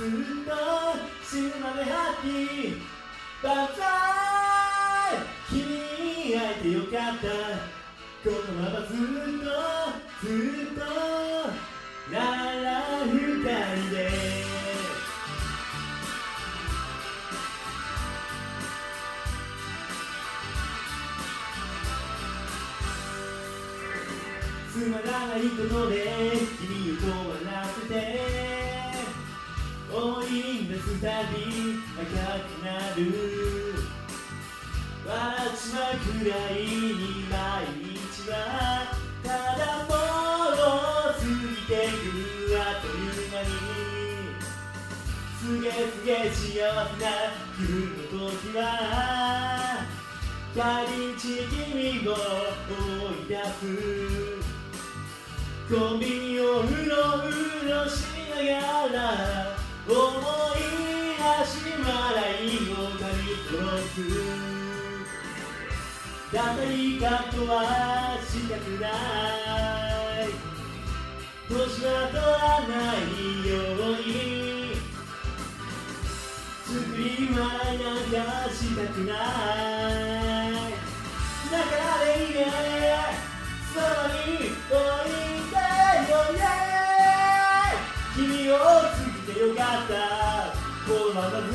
ずっと死ぬまでハッピーバンザイ君に会えてよかったこのままずっとずっとララ二人でつまらないことで君を笑わせて追い出すたび赤くなる笑っちまくらいに毎日はただもう過ぎてくあっという間にすげすげ幸せな気分の時は帰り道君を追い出すコンビニをうろうろしな笑いを噛み殺すだったりカットはしたくない年は取らないように。作り笑いなんかしたくないだからでいいねそばに置いてよね君を過ぎてよかった。このままず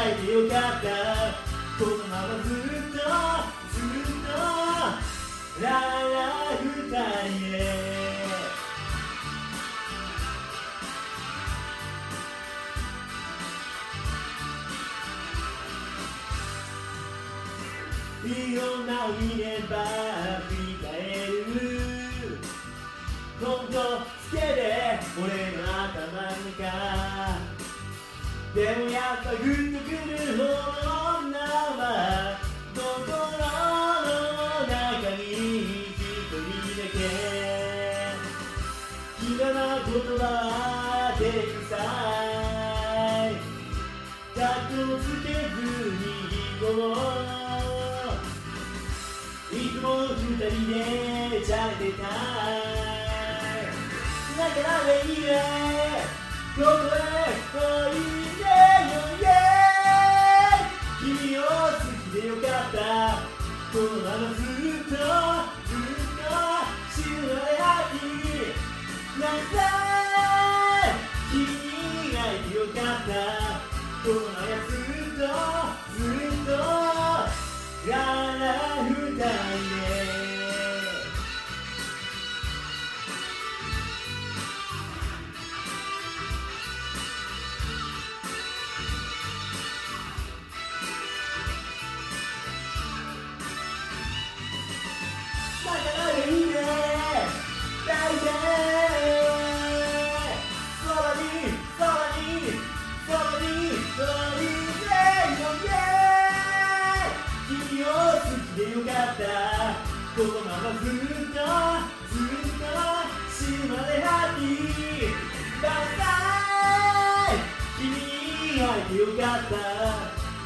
に会えてよかったこのままずっとずっとララ二人でいろんな見れば振り返るでもやっぱグッとくる方の女は心の中に一人だけ気がな言葉は照れくさいカッコつけずに行こういつも二人でじゃれてたいだからねいいねここへおいーなよかったこのままずっとずっと死ぬまでハッピーバンザイ君に会えてよかった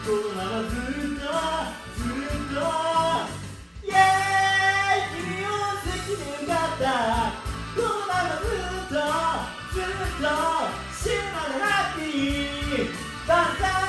このままずっとずっとイェーイ君を好きでよかったこのままずっとずっと死ぬまでハッピー